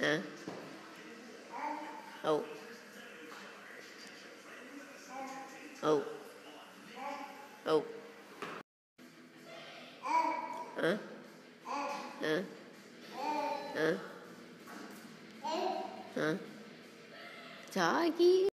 Huh? Oh. Oh. Oh. Huh? Huh? Huh? Huh? Huh?